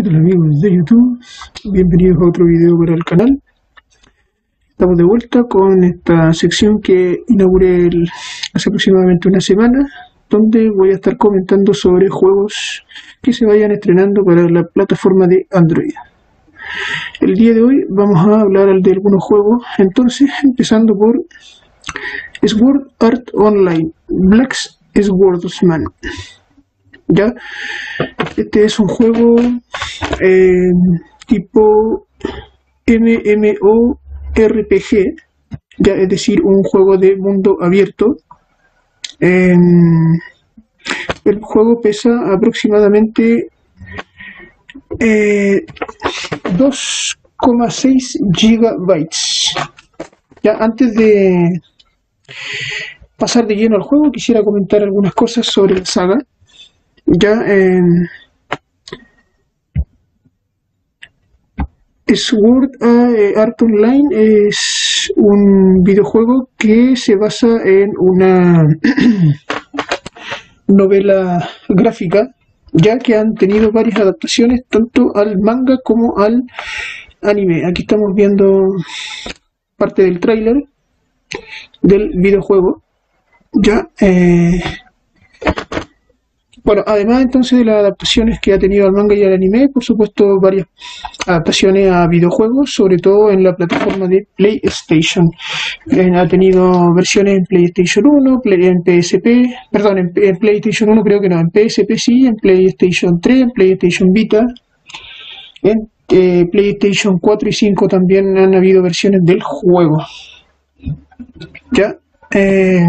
¿Qué amigos de YouTube? Bienvenidos a otro video para el canal. Estamos de vuelta con esta sección que inauguré hace aproximadamente una semana, donde voy a estar comentando sobre juegos que se vayan estrenando para la plataforma de Android. El día de hoy vamos a hablar de algunos juegos, entonces empezando por Sword Art Online, Black Swordsman. ¿Ya? Este es un juego eh, tipo MMORPG, ya es decir, un juego de mundo abierto. el juego pesa aproximadamente 2,6 eh, gigabytes. Ya antes de pasar de lleno al juego, quisiera comentar algunas cosas sobre la saga. Ya en Sword eh, Art Online es un videojuego que se basa en una novela gráfica, ya que han tenido varias adaptaciones tanto al manga como al anime. Aquí estamos viendo parte del tráiler del videojuego. Ya eh, bueno, además entonces de las adaptaciones que ha tenido al manga y al anime, por supuesto varias adaptaciones a videojuegos, sobre todo en la plataforma de PlayStation. ha tenido versiones en PlayStation 1, en PSP, perdón, en, PlayStation 1 creo que no, en PSP sí, en PlayStation 3, en PlayStation Vita, en eh, PlayStation 4 y 5 también han habido versiones del juego. Ya. Eh,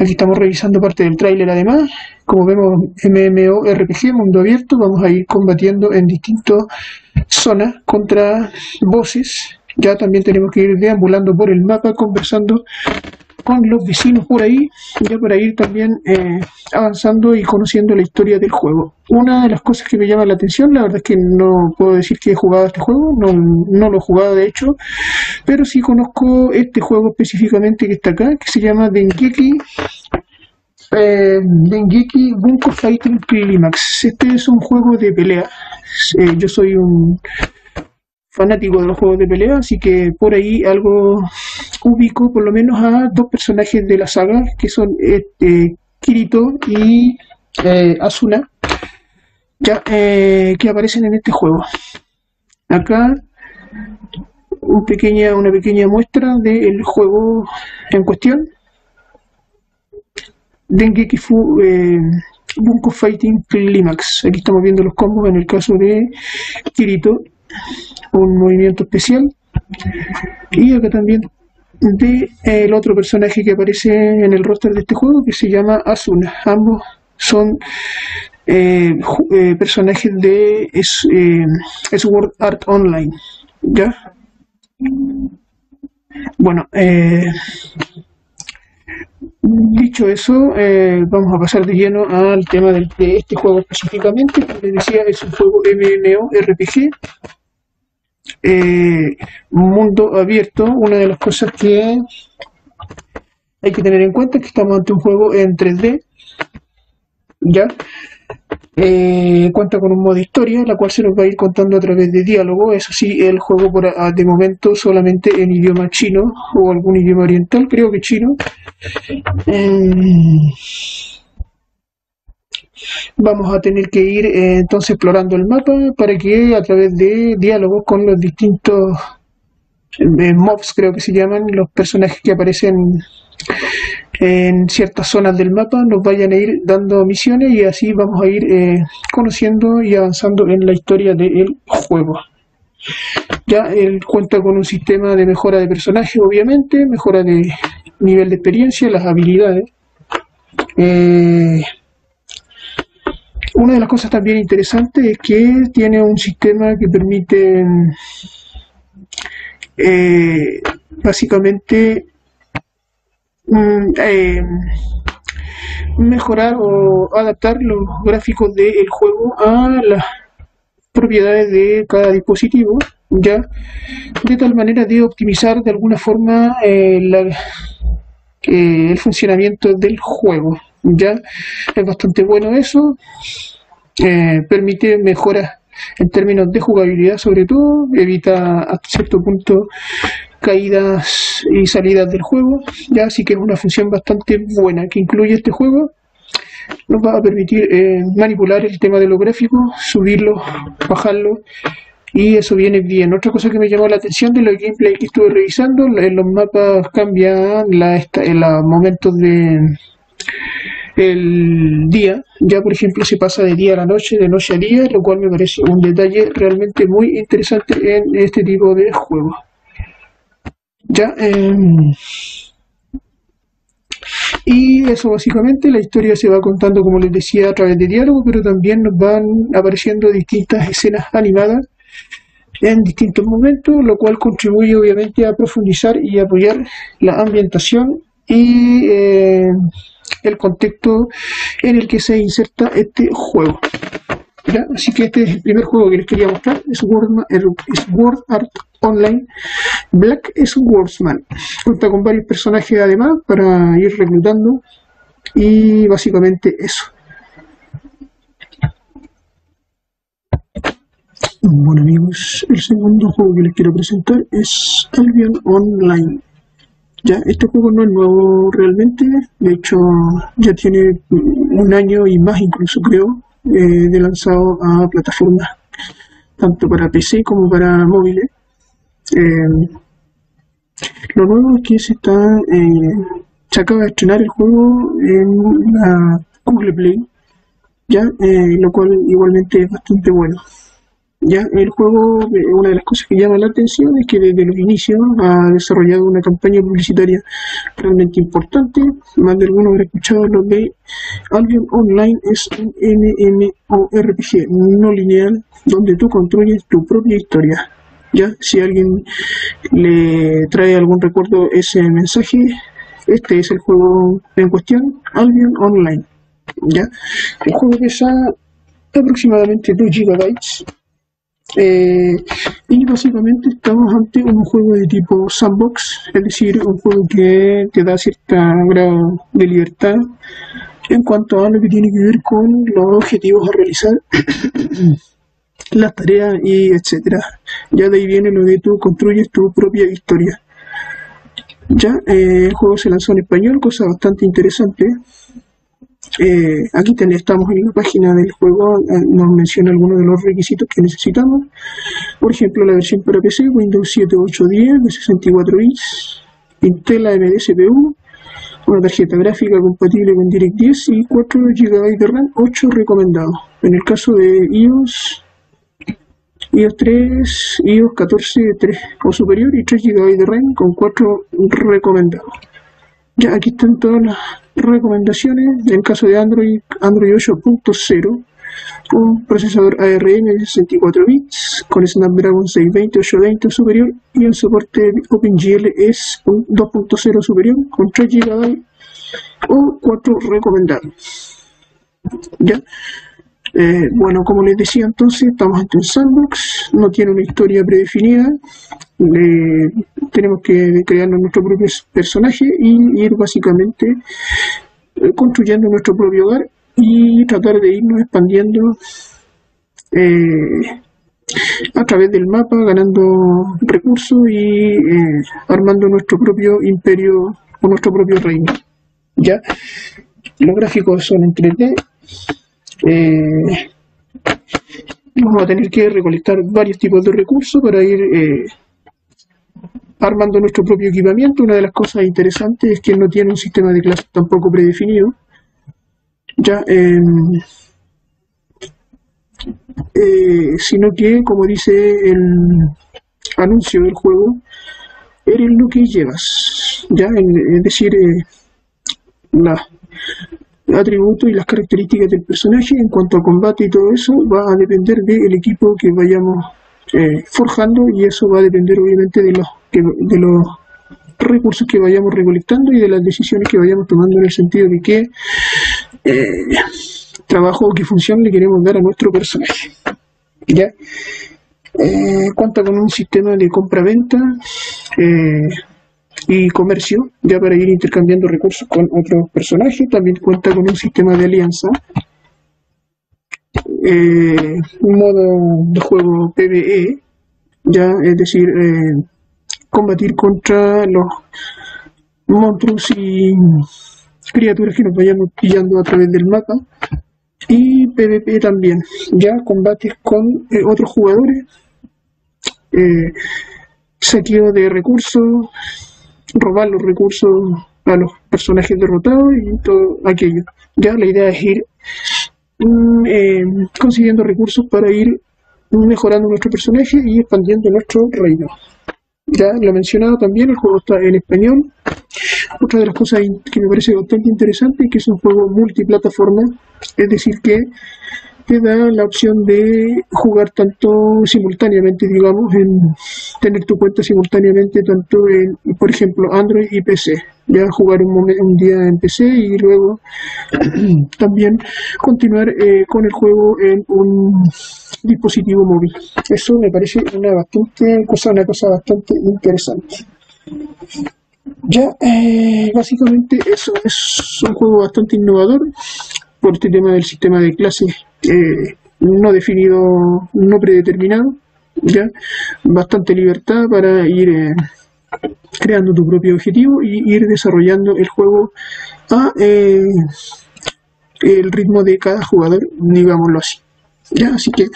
Aquí estamos revisando parte del tráiler además. Como vemos, MMORPG, mundo abierto, vamos a ir combatiendo en distintas zonas contra bosses. Ya también tenemos que ir deambulando por el mapa, conversando con los vecinos por ahí, ya para ir también eh, avanzando y conociendo la historia del juego. Una de las cosas que me llama la atención, la verdad es que no puedo decir que he jugado este juego, no, no lo he jugado de hecho, pero sí conozco este juego específicamente que está acá, que se llama Dengeki eh, Dengeki Bunko Fighting Climax. Este es un juego de pelea. Eh, yo soy un fanático de los juegos de pelea, así que por ahí algo ubico por lo menos a dos personajes de la saga, que son este, Kirito y eh, Asuna, ya, eh, que aparecen en este juego. Acá un pequeña, una pequeña muestra del juego en cuestión. Dengeki Fu eh, Bunko Fighting Climax. Aquí estamos viendo los combos en el caso de Kirito un movimiento especial. Y acá también de el otro personaje que aparece en el roster de este juego que se llama Asuna. Ambos son eh, eh, personajes de eh, Sword Art Online. ¿Ya? Bueno, dicho eso, vamos a pasar de lleno al tema de este juego específicamente. Como les decía, es un juego MMORPG eh, mundo abierto, una de las cosas que hay que tener en cuenta es que estamos ante un juego en 3D, ¿ya? Eh, cuenta con un modo historia, la cual se nos va a ir contando a través de diálogo. Eso sí, el juego por de momento solamente en idioma chino o algún idioma oriental, creo que chino. Eh, Vamos a tener que ir eh, entonces explorando el mapa para que a través de diálogos con los distintos eh, mobs, creo que se llaman, los personajes que aparecen en ciertas zonas del mapa, nos vayan a ir dando misiones y así vamos a ir eh, conociendo y avanzando en la historia del juego. Ya él cuenta con un sistema de mejora de personaje, obviamente, mejora de nivel de experiencia, las habilidades. Una de las cosas también interesantes es que tiene un sistema que permite eh, básicamente mm, eh, mejorar o adaptar los gráficos del juego a las propiedades de cada dispositivo ya de tal manera de optimizar de alguna forma eh, el funcionamiento del juego ya. Es bastante bueno eso eh, permite mejoras en términos de jugabilidad sobre todo, evita a cierto punto caídas y salidas del juego, ya así que es una función bastante buena que incluye este juego. Nos va a permitir eh, manipular el tema de los gráficos, subirlo, bajarlo y eso viene bien. Otra cosa que me llamó la atención de los gameplay que estuve revisando, en los mapas cambian la, en los momentos de el día, ya por ejemplo se pasa de día a la noche, de noche a día, lo cual me parece un detalle realmente muy interesante en este tipo de juegos. Ya, em, y eso básicamente, la historia se va contando, como les decía, a través de diálogo, pero también nos van apareciendo distintas escenas animadas en distintos momentos, lo cual contribuye obviamente a profundizar y apoyar la ambientación y eh, el contexto en el que se inserta este juego. Así que este es el primer juego que les quería mostrar, es World Art Online Black Swordsman. Cuenta con varios personajes además para ir reclutando y básicamente eso. Bueno amigos, el segundo juego que les quiero presentar es Albion Online. Ya, este juego no es nuevo realmente, de hecho ya tiene un año y más incluso creo eh, de lanzado a plataformas tanto para PC como para móviles. Eh, lo nuevo es que se está eh, se acaba de estrenar el juego en la Google Play, ya lo cual igualmente es bastante bueno. Ya el juego, una de las cosas que llama la atención es que desde los inicios ha desarrollado una campaña publicitaria realmente importante. Más de alguno habrá escuchado lo de Albion Online es un MMORPG no lineal donde tú construyes tu propia historia. Ya, si alguien le trae algún recuerdo ese mensaje, este es el juego en cuestión, Albion Online. Ya, el juego pesa aproximadamente 2 gigabytes eh, y básicamente estamos ante un juego de tipo sandbox, es decir, un juego que te da cierta grado de libertad en cuanto a lo que tiene que ver con los objetivos a realizar, las tareas y etcétera. Ya de ahí viene lo de tú construyes tu propia historia. Ya eh, el juego se lanzó en español, cosa bastante interesante. Eh, aquí estamos en la página del juego, eh, nos menciona algunos de los requisitos que necesitamos. Por ejemplo, la versión para PC, Windows 7 810 de 64 bits, Intel AMD CPU, una tarjeta gráfica compatible con DirectX y 4 GB de RAM, 8 recomendados. En el caso de iOS, iOS 3, iOS 14 3 o superior y 3 GB de RAM con 4 recomendados. Ya aquí están todas las recomendaciones. En caso de Android, Android 8.0, un procesador ARM de 64 bits con Snapdragon 620 820 superior y el soporte OpenGL es un 2.0 superior con 3 GB o 4 recomendados. ¿Ya? Eh, bueno, como les decía entonces, estamos ante un sandbox, no tiene una historia predefinida, tenemos que crear nuestro propio personaje y ir básicamente eh, construyendo nuestro propio hogar y tratar de irnos expandiendo eh, a través del mapa, ganando recursos y armando nuestro propio imperio o nuestro propio reino. ¿Ya? Los gráficos son en 3D eh, vamos a tener que recolectar varios tipos de recursos para ir eh, armando nuestro propio equipamiento. Una de las cosas interesantes es que no tiene un sistema de clases tampoco predefinido. Ya, em, eh, sino que, como dice el anuncio del juego, eres lo que llevas. Ya, es decir, la atributos y las características del personaje en cuanto a combate y todo eso va a depender del equipo que vayamos eh, forjando y eso va a depender obviamente de los, de los recursos que vayamos recolectando y de las decisiones que vayamos tomando en el sentido de qué eh, trabajo o qué función le queremos dar a nuestro personaje. ¿Ya? Eh, cuenta con un sistema de compra-venta y comercio, ya para ir intercambiando recursos con otros personajes. También cuenta con un sistema de alianza. eh, un modo de juego PvE, ya, es decir, eh, combatir contra los monstruos y criaturas que nos vayamos pillando a través del mapa. Y PvP también, ya combates con eh, otros jugadores, eh, saqueo de recursos, robar los recursos a los personajes derrotados y todo aquello. Ya la idea es ir mm, eh, consiguiendo recursos para ir mejorando nuestro personaje y expandiendo nuestro reino. Ya lo he mencionado también, el juego está en español. Otra de las cosas que me parece bastante interesante es que es un juego multiplataforma, es decir que te da la opción de jugar tanto simultáneamente, digamos, en tener tu cuenta simultáneamente tanto en, por ejemplo, Android y PC. Ya jugar un, un día en PC y luego también continuar eh, con el juego en un dispositivo móvil. Eso me parece una bastante cosa, una cosa bastante interesante. Ya, eh, básicamente eso es un juego bastante innovador por este tema del sistema de clases eh, no definido, no predeterminado, ya bastante libertad para ir eh, creando tu propio objetivo y ir desarrollando el juego a eh, el ritmo de cada jugador, digámoslo así. Ya, así que,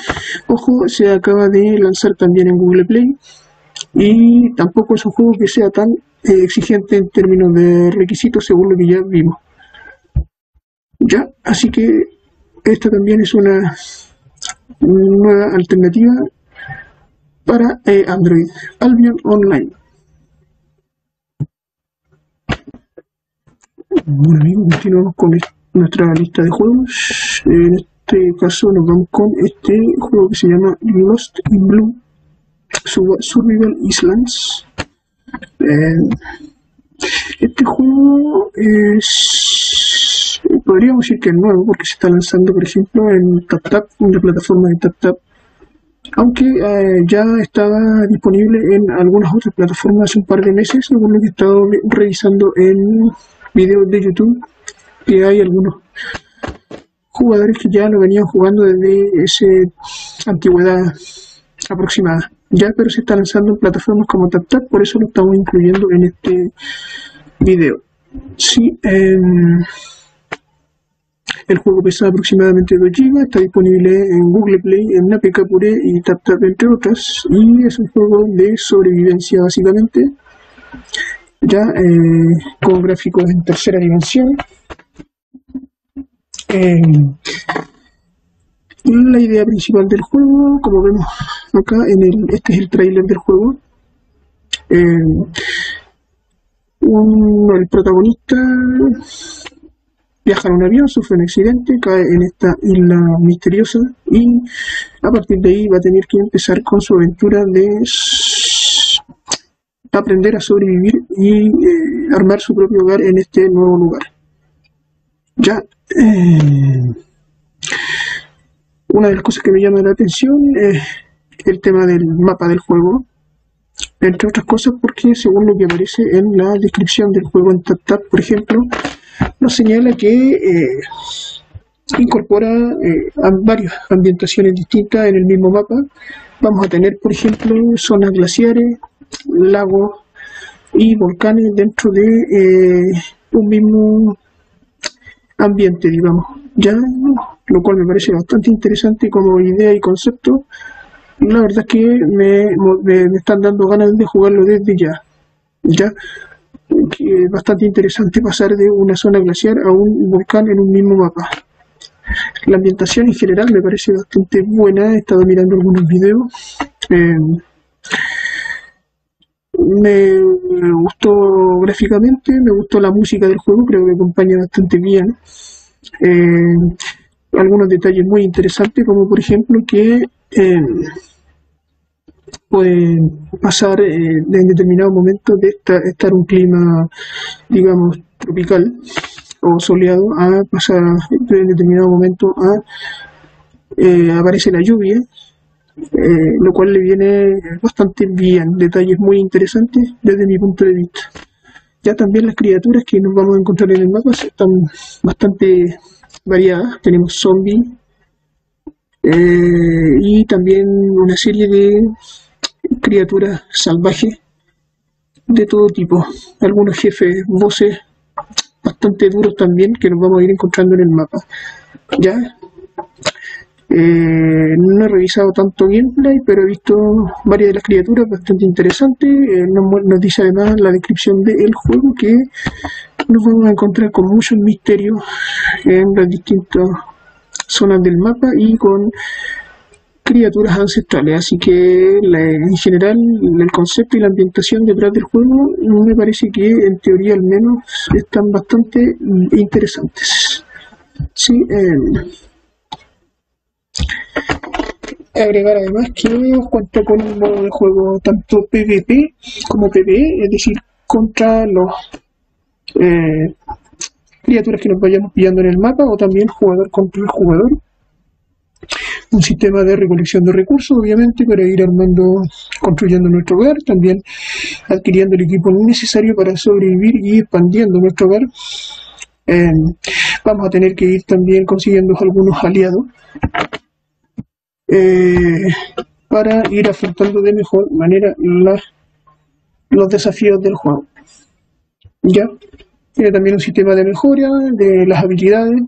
ojo, se acaba de lanzar también en Google Play y tampoco es un juego que sea tan exigente en términos de requisitos según lo que ya vimos. Ya, así que esta también es una nueva alternativa para eh, Android, Albion Online. Bueno amigos, continuamos con nuestra lista de juegos. En este caso nos vamos con este juego que se llama Lost in Blue Survival Islands. Eh, este juego es podríamos decir que es nuevo porque se está lanzando, por ejemplo, en TapTap, en la plataforma de TapTap, aunque eh, ya estaba disponible en algunas otras plataformas hace un par de meses, según lo que he estado revisando en videos de YouTube, que hay algunos jugadores que ya lo venían jugando desde esa antigüedad aproximada. Ya, pero se está lanzando en plataformas como TapTap, por eso lo estamos incluyendo en este video. Sí, eh, el juego pesa aproximadamente 2 GB, está disponible en Google Play, en APK Pure y TapTap entre otras, y es un juego de sobrevivencia básicamente, ya eh, con gráficos en tercera dimensión. Eh, la idea principal del juego, como vemos acá, en el, este es el trailer del juego. Eh, el protagonista Viaja en un avión, sufre un accidente, cae en esta isla misteriosa y a partir de ahí va a tener que empezar con su aventura de aprender a sobrevivir y eh, armar su propio hogar en este nuevo lugar. Ya, eh, una de las cosas que me llama la atención es el tema del mapa del juego, entre otras cosas porque según lo que aparece en la descripción del juego en TapTap, por ejemplo, nos señala que eh, incorpora eh, varias ambientaciones distintas en el mismo mapa. Vamos a tener, por ejemplo, zonas glaciares, lagos y volcanes dentro de eh, un mismo ambiente, digamos. Ya, lo cual me parece bastante interesante como idea y concepto. La verdad es que me, me, están dando ganas de jugarlo desde ya. Ya, es bastante interesante pasar de una zona glaciar a un volcán en un mismo mapa. La ambientación en general me parece bastante buena, he estado mirando algunos videos. Eh, me, gustó gráficamente, me gustó la música del juego, creo que acompaña bastante bien. Eh, algunos detalles muy interesantes, como por ejemplo que eh, puede pasar eh, en determinado momento de estar un clima, digamos, tropical o soleado a pasar en determinado momento a eh, aparece la lluvia, eh, lo cual le viene bastante bien, detalles muy interesantes desde mi punto de vista. Ya también las criaturas que nos vamos a encontrar en el mapa están bastante variadas. Tenemos zombies, eh, y también una serie de criaturas salvajes de todo tipo. Algunos jefes, voces bastante duros también que nos vamos a ir encontrando en el mapa. ¿Ya? Eh, no he revisado tanto gameplay, pero he visto varias de las criaturas bastante interesantes. Eh, nos, dice además la descripción del juego que nos vamos a encontrar con muchos misterios en las distintas zonas del mapa y con criaturas ancestrales. Así que en general el concepto y la ambientación detrás del juego me parece que en teoría al menos están bastante interesantes. Sí, eh, agregar además que cuenta con un modo de juego tanto PvP como PvE, es decir, contra los eh, criaturas que nos vayamos pillando en el mapa o también jugador contra el jugador. Un sistema de recolección de recursos, obviamente, para ir armando, construyendo nuestro hogar, también adquiriendo el equipo necesario para sobrevivir y expandiendo nuestro hogar. Eh, vamos a tener que ir también consiguiendo algunos aliados eh, para ir afrontando de mejor manera los desafíos del juego. ¿Ya? Tiene también un sistema de mejora de las habilidades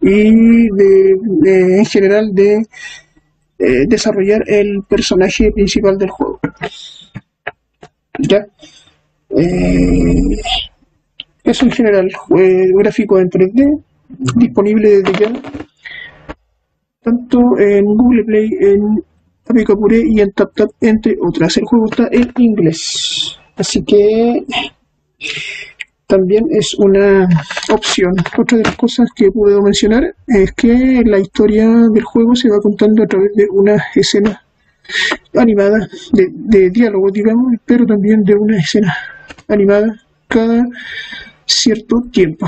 y de, en general de eh, desarrollar el personaje principal del juego. ¿Ya? Eh, eso en general, gráfico en 3D, disponible desde ya tanto en Google Play, en Apple y en TapTap, entre otras. El juego está en inglés, así que también es una opción. Otra de las cosas que puedo mencionar es que la historia del juego se va contando a través de una escena animada de, diálogo, digamos, pero también de una escena animada cada cierto tiempo.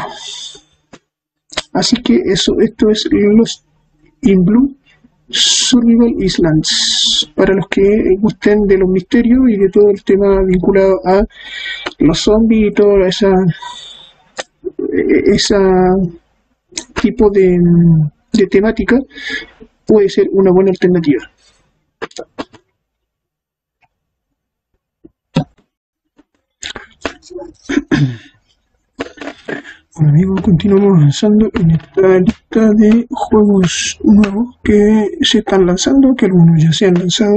Así que eso, esto es los in Blue Survival Islands, para los que gusten de los misterios y de todo el tema vinculado a los zombies y toda esa esa tipo de temática puede ser una buena alternativa. Bueno amigos, continuamos avanzando en esta lista de juegos nuevos que se están lanzando, que algunos ya se han lanzado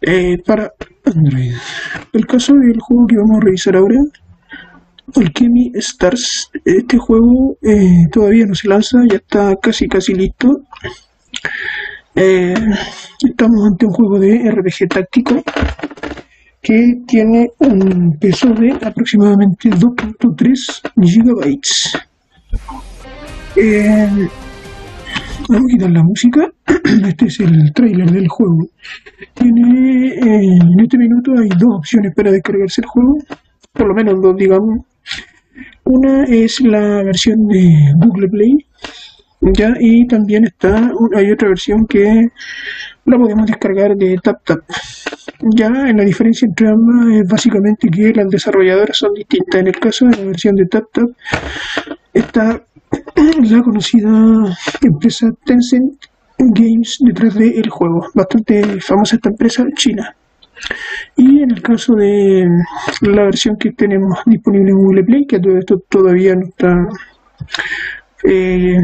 eh, para Android. El caso del juego que vamos a revisar ahora, Alchemy Stars. Este juego eh, todavía no se lanza, ya está casi casi listo. Eh, estamos ante un juego de RPG táctico que tiene un peso de aproximadamente 2.3 gigabytes. Eh, vamos a quitar la música. Este es el trailer del juego. Tiene, eh, en este minuto hay dos opciones para descargarse el juego, por lo menos dos, digamos. Una es la versión de Google Play, ya y también está hay otra versión que la podemos descargar de TapTap. Ya en la diferencia entre ambas es básicamente que las desarrolladoras son distintas. En el caso de la versión de TapTap está la conocida empresa Tencent Games detrás del juego. Bastante famosa esta empresa china. Y en el caso de la versión que tenemos disponible en Google Play, que todo esto todavía no está eh,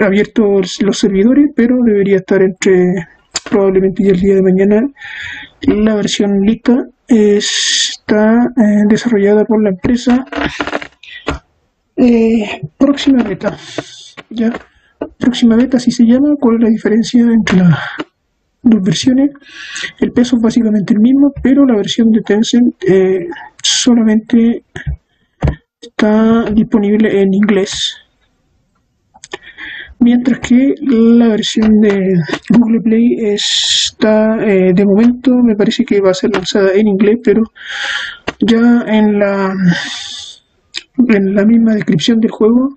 abierto los servidores, pero debería estar entre probablemente ya el día de mañana la versión lista está eh, desarrollada por la empresa eh, Próxima Beta. ¿ya? Próxima Beta, así se llama. ¿Cuál es la diferencia entre las dos versiones? El peso es básicamente el mismo, pero la versión de Tencent eh, solamente está disponible en inglés mientras que la versión de Google Play está eh, de momento me parece que va a ser lanzada en inglés pero ya en la en la misma descripción del juego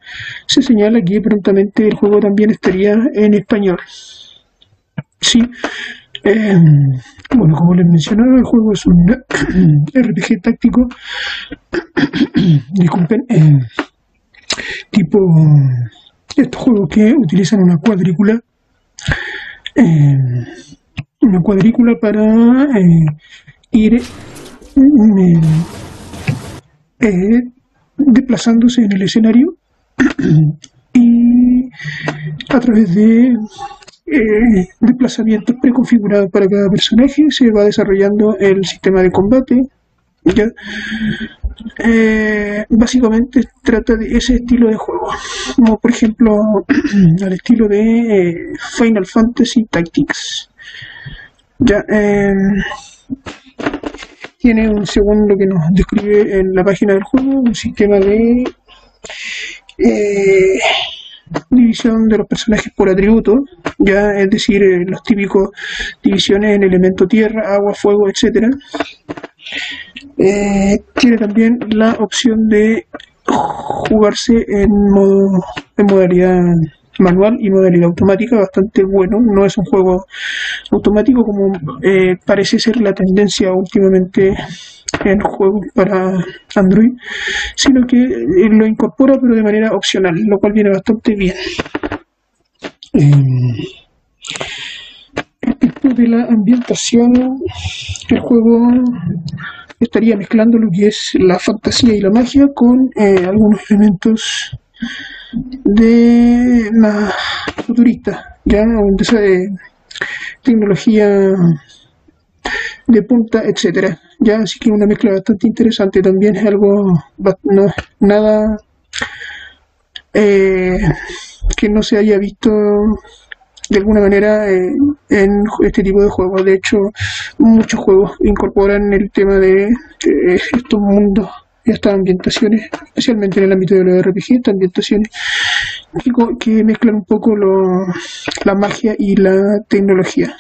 se señala que prontamente el juego también estaría en español. Sí eh, bueno como les mencionaba el juego es un RPG táctico disculpen eh, tipo estos juegos que utilizan una cuadrícula eh, una cuadrícula para eh, ir eh, desplazándose en el escenario y a través de desplazamientos preconfigurados para cada personaje se va desarrollando el sistema de combate. Eh, básicamente trata de ese estilo de juego, como por ejemplo al estilo de eh, Final Fantasy Tactics. Ya, em, tiene un segundo que nos describe en la página del juego, un sistema de eh, división de los personajes por atributos, ya es decir, los típicos divisiones en elemento tierra, agua, fuego, etcétera eh, tiene también la opción de jugarse en modo en modalidad manual y modalidad automática bastante bueno. No es un juego automático como eh, parece ser la tendencia últimamente en juegos para Android sino que eh, lo incorpora pero de manera opcional lo cual viene bastante bien. Respecto de la ambientación el juego estaría mezclando lo que es la fantasía y la magia con eh, algunos elementos de la futurista, ya de tecnología de punta, etcétera. Ya así que una mezcla bastante interesante también es algo no, nada eh, que no se haya visto de alguna manera eh, en este tipo de juegos. De hecho, muchos juegos incorporan el tema de estos mundos y estas ambientaciones, especialmente en el ámbito de los RPG, estas ambientaciones que, mezclan un poco la magia y la tecnología.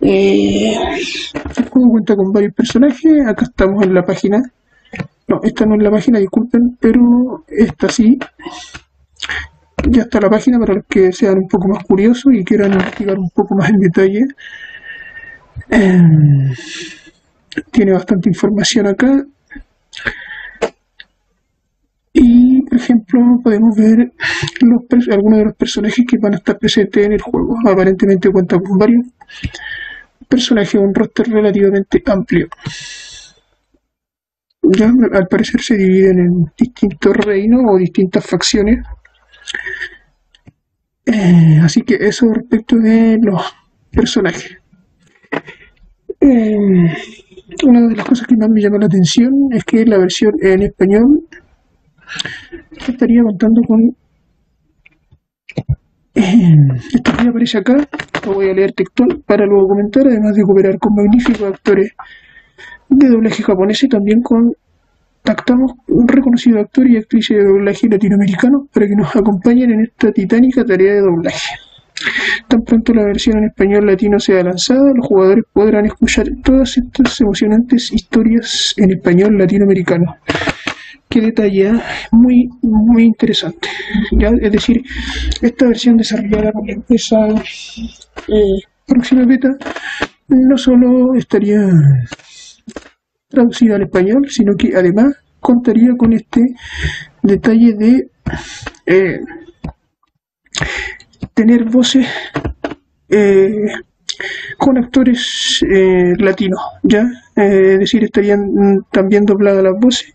Eh, el juego cuenta con varios personajes, acá estamos en la página. No, esta no es la página, disculpen, pero esta sí ya está la página para los que sean un poco más curiosos y quieran investigar un poco más en detalle. Em, tiene bastante información acá. Y, por ejemplo, podemos ver algunos de los personajes que van a estar presentes en el juego. Aparentemente cuenta con varios personajes, un roster relativamente amplio. Ya al parecer se dividen en distintos reinos o distintas facciones eh, así que eso respecto de los personajes. Eh, una de las cosas que más me llama la atención es que la versión en español estaría contando con eh, esto que aparece acá, lo voy a leer textual para luego comentar, además de cooperar con magníficos actores de doblaje japonés y también con Tactamos un reconocido actor y actriz de doblaje latinoamericano para que nos acompañen en esta titánica tarea de doblaje. Tan pronto la versión en español latino sea lanzada, los jugadores podrán escuchar todas estas emocionantes historias en español latinoamericano. Qué detalle, muy, muy interesante. ¿Ya? Es decir, esta versión desarrollada por la empresa eh, Próxima Beta no solo estaría traducida al español, sino que además contaría con este detalle de eh, tener voces eh, con actores eh, latinos, ¿ya? es decir, estarían también dobladas las voces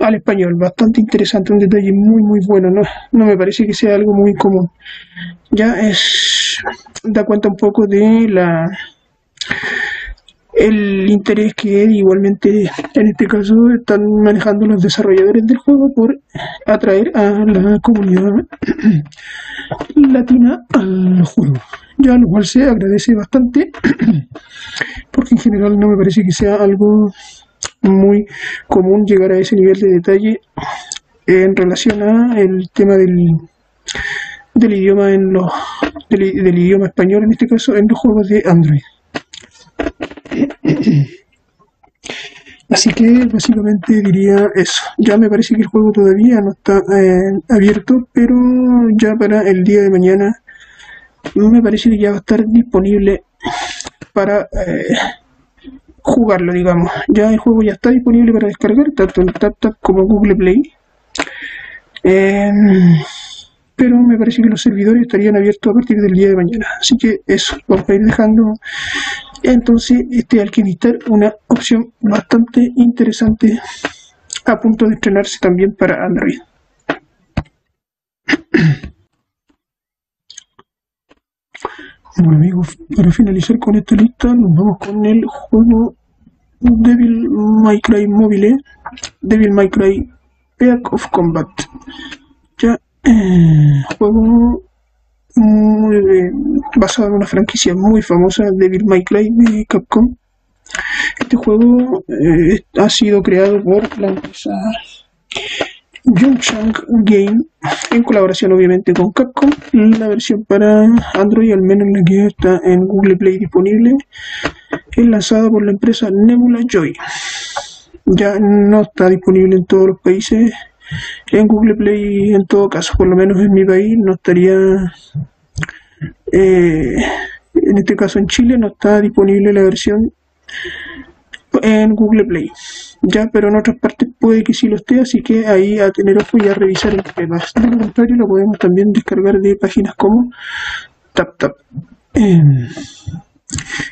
al español, bastante interesante, un detalle muy muy bueno, no, no me parece que sea algo muy común, ya es, da cuenta un poco de la el interés que igualmente en este caso están manejando los desarrolladores del juego por atraer a la comunidad latina al juego. Ya lo cual se agradece bastante porque en general no me parece que sea algo muy común llegar a ese nivel de detalle en relación a el tema del, del idioma en los del idioma español en este caso en los juegos de Android. Así que básicamente diría eso. Ya me parece que el juego todavía no está eh, abierto, pero ya para el día de mañana me parece que ya va a estar disponible para eh, jugarlo, digamos. Ya el juego ya está disponible para descargar, tanto en TapTap como Google Play. Em, pero me parece que los servidores estarían abiertos a partir del día de mañana. Así que eso, vamos a ir dejando entonces este Alquimistar una opción bastante interesante a punto de estrenarse también para Android. Bueno amigos, para finalizar con esta lista nos vamos con el juego Devil May Cry Mobile, Devil May Cry Peak of Combat. Ya, juego basado en una franquicia muy famosa, Devil May Cry de Capcom. Este juego eh, ha sido creado por la empresa Youngchang Game en colaboración obviamente con Capcom. La versión para Android, al menos la que está en Google Play disponible, es lanzada por la empresa Nebula Joy. Ya no está disponible en todos los países. En Google Play, en todo caso, por lo menos en mi país, no estaría. Eh, en este caso en Chile no está disponible la versión en Google Play. Ya, pero en otras partes puede que sí lo esté, así que ahí a tener ojo y a revisar el tema. De lo contrario, lo podemos también descargar de páginas como TapTap. Em,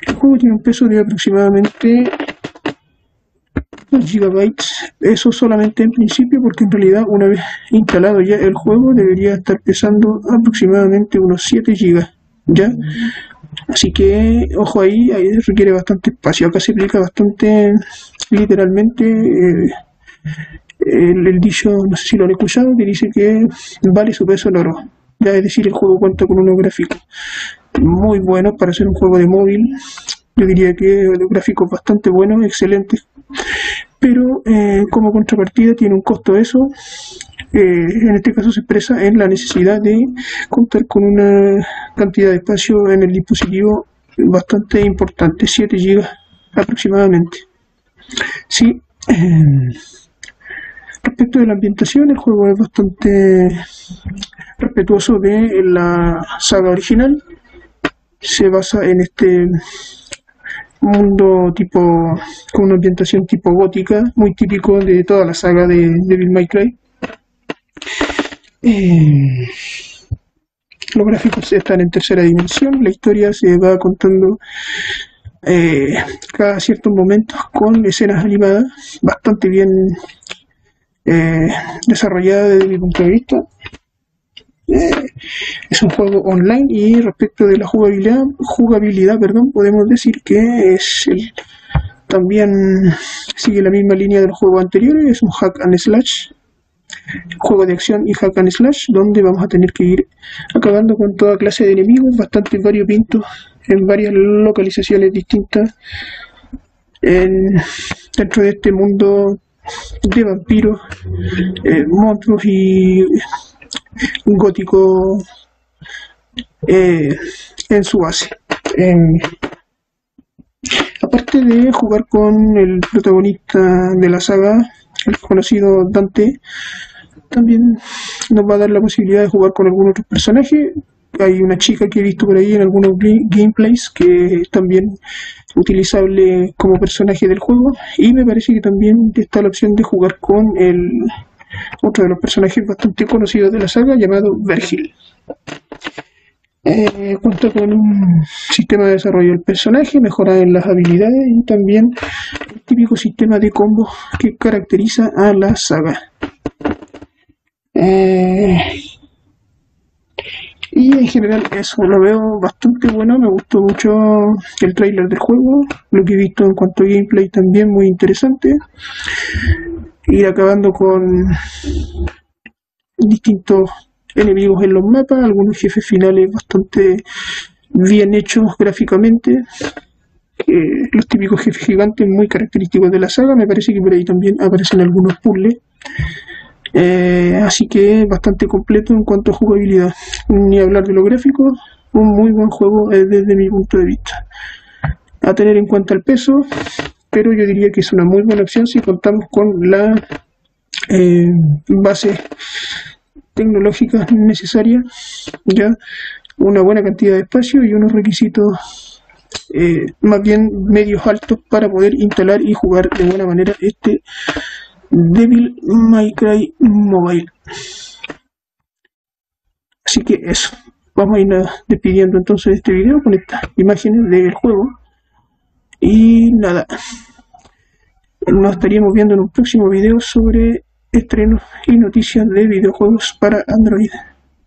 el juego tiene un peso de aproximadamente 2 gigabytes, eso solamente en principio, porque en realidad una vez instalado ya el juego debería estar pesando aproximadamente unos 7 gigas, ¿ya? Así que, ojo ahí, ahí requiere bastante espacio. Acá se aplica bastante, literalmente, eh, el, dicho, no sé si lo han escuchado, que dice que vale su peso en oro. Ya es decir, el juego cuenta con unos gráficos muy buenos para ser un juego de móvil. Yo diría que los gráficos bastante buenos, excelentes. Pero eh, como contrapartida tiene un costo eso eh, en este caso se expresa en la necesidad de contar con una cantidad de espacio en el dispositivo bastante importante, 7 GB aproximadamente. Sí, em, respecto de la ambientación, el juego es bastante respetuoso de la saga original. Se basa en este mundo tipo con una ambientación tipo gótica, muy típico de toda la saga de Devil May Cry. Eh, los gráficos están en tercera dimensión, la historia se va contando eh, cada ciertos momentos con escenas animadas bastante bien eh, desarrolladas desde mi punto de vista. Es un juego online y respecto de la jugabilidad, jugabilidad perdón, podemos decir que es el, también sigue la misma línea de los juegos anteriores, es un hack and slash juego de acción y hack and slash, donde vamos a tener que ir acabando con toda clase de enemigos, bastante variopintos, en varias localizaciones distintas, dentro de este mundo de vampiros, eh, monstruos y gótico eh, en su base. aparte de jugar con el protagonista de la saga, el conocido Dante, también nos va a dar la posibilidad de jugar con algún otro personaje. Hay una chica que he visto por ahí en algunos gameplays que es también utilizable como personaje del juego. Y me parece que también está la opción de jugar con el otro de los personajes bastante conocidos de la saga llamado Vergil. Eh, cuenta con un sistema de desarrollo del personaje, mejora en las habilidades y también el típico sistema de combo que caracteriza a la saga. Eh, y en general eso lo veo bastante bueno, me gustó mucho el trailer del juego, lo que he visto en cuanto a gameplay también muy interesante. Ir acabando con distintos enemigos en los mapas, algunos jefes finales bastante bien hechos gráficamente. los típicos jefes gigantes muy característicos de la saga, me parece que por ahí también aparecen algunos puzzles eh, así que bastante completo en cuanto a jugabilidad. Ni hablar de los gráficos, un muy buen juego eh, desde mi punto de vista. A tener en cuenta el peso, pero yo diría que es una muy buena opción si contamos con la eh, base tecnológica necesaria, ya una buena cantidad de espacio y unos requisitos eh, más bien medios altos para poder instalar y jugar de buena manera este Devil May Cry Mobile. Así que eso, vamos a ir despidiendo entonces este video con estas imágenes del juego. Y nada, nos estaríamos viendo en un próximo video sobre estrenos y noticias de videojuegos para Android.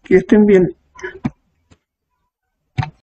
Que estén bien.